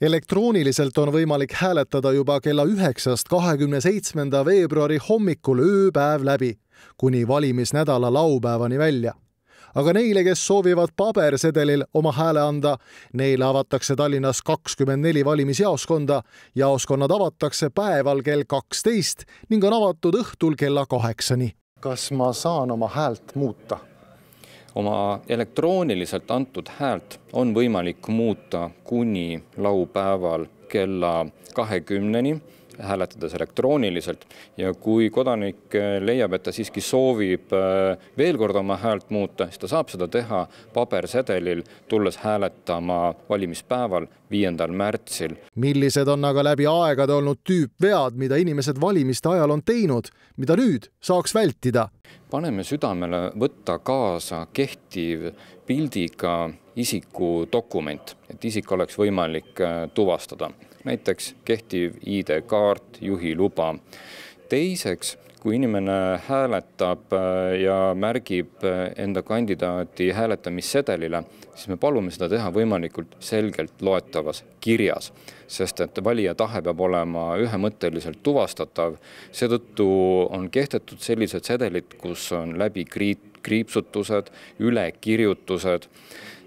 elektrooniliselt on võimalik hääletada juba kella üheksast kahekümne seitsmenda veebruari hommikul ööpäev läbi kuni valimisnädala laupäevani välja. aga neile, kes soovivad pabersedelil oma hääle anda, neile avatakse Tallinnas kakskümmend neli valimisjaoskonda. jaoskonnad avatakse päeval kell kaksteist ning on avatud õhtul kella kaheksani. kas ma saan oma häält muuta? Oma elektrooniliselt antud häält on võimalik muuta kuni laupäeval kella kahekümneni hääletades elektrooniliselt ja kui kodanik leiab, et ta siiski soovib äh, veel kord oma häält muuta, siis ta saab seda teha pabersedelil, tulles hääletama valimispäeval, viiendal märtsil. millised on aga läbi aegade olnud tüüpvead, mida inimesed valimiste ajal on teinud, mida nüüd saaks vältida? Paneme südamele võtta kaasa kehtiv pildiga isikudokument, et isik oleks võimalik äh, tuvastada näiteks kehtiv ID-kaart, juhiluba. teiseks, kui inimene hääletab äh, ja märgib äh, enda kandidaati hääletamissedelile, siis me palume seda teha võimalikult selgelt loetavas kirjas, sest et valija tahe peab olema ühemõtteliselt tuvastatav. seetõttu on kehtetud sellised sedelid, kus on läbi kriipsutused, ülekirjutused.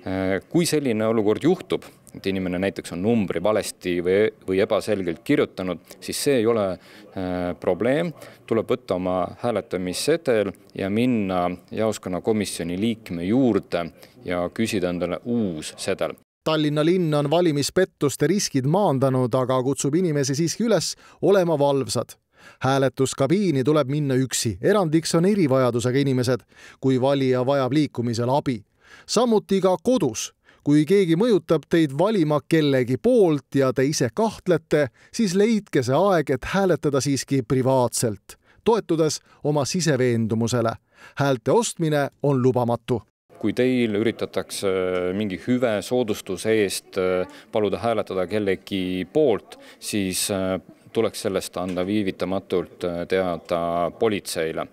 Äh, kui selline olukord juhtub et inimene näiteks on numbri valesti või, või ebaselgelt kirjutanud, siis see ei ole äh, probleem, tuleb võtta oma hääletamissedel ja minna jaoskonna komisjoni liikme juurde ja küsida endale uus sedel. Tallinna linn on valimispettuste riskid maandanud, aga kutsub inimesi siiski üles olema valvsad hääletuskabiini tuleb minna üksi, erandiks on erivajadusega inimesed, kui valija vajab liikumisel abi. samuti ka kodus kui keegi mõjutab teid valima kellegi poolt ja te ise kahtlete, siis leidke see aeg, et hääletada siiski privaatselt, toetudes oma siseveendumusele. häälte ostmine on lubamatu kui teil üritatakse mingi hüve soodustuse eest äh, paluda hääletada kellegi poolt, siis äh, tuleks sellest anda viivitamatult äh, teada politseile.